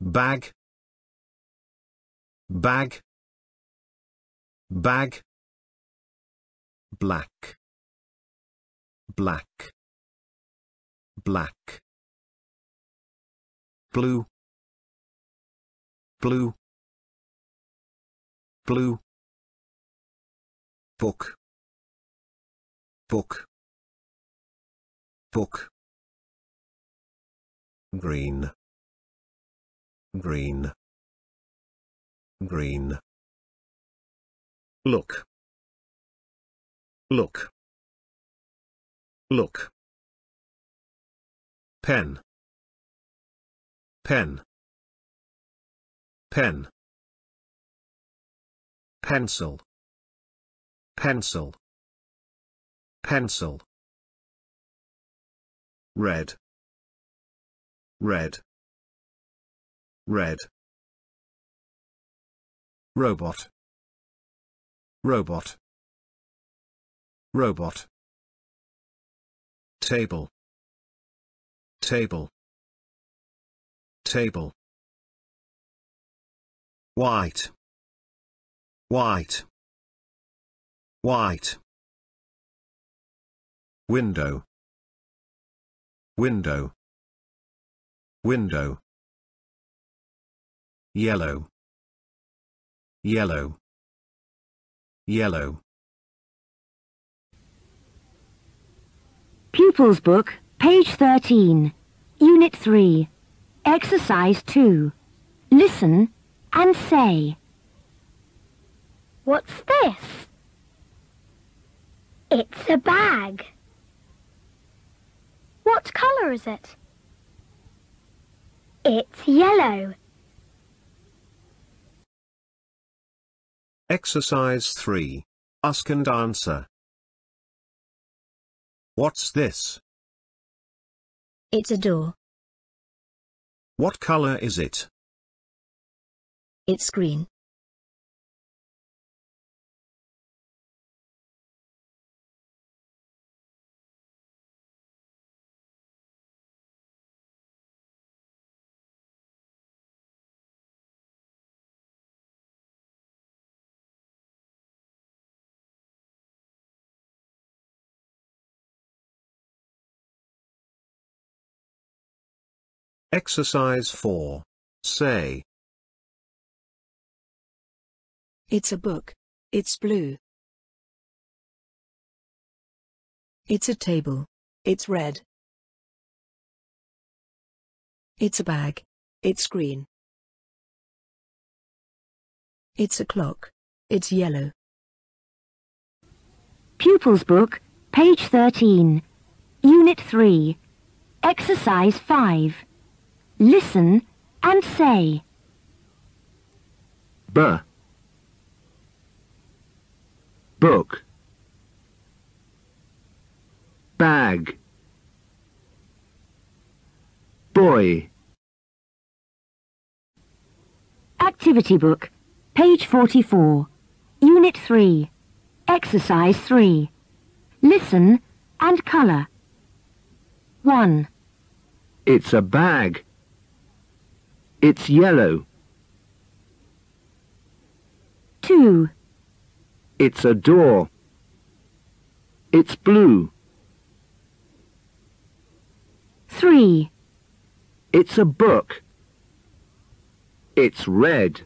bag. Bag. Bag. Black. Black. Black. Blue. Blue. Blue. Book. Book. Book. Green green. Green. Look. Look. Look. Pen. Pen. Pen. Pencil. Pencil. Pencil. Red. Red red. Robot. Robot. Robot. Table. Table. Table. White. White. White. Window. Window. Window yellow yellow yellow Pupils Book, page 13, Unit 3, Exercise 2. Listen and say. What's this? It's a bag. What colour is it? It's yellow. Exercise 3. Ask and answer. What's this? It's a door. What color is it? It's green. Exercise 4. Say. It's a book. It's blue. It's a table. It's red. It's a bag. It's green. It's a clock. It's yellow. Pupils Book, page 13, Unit 3, Exercise 5. Listen and say. B. Book. Bag. Boy. Activity Book, page 44, Unit 3, Exercise 3. Listen and colour. 1, It's a bag. It's yellow. 2, It's a door. It's blue. 3, It's a book. It's red.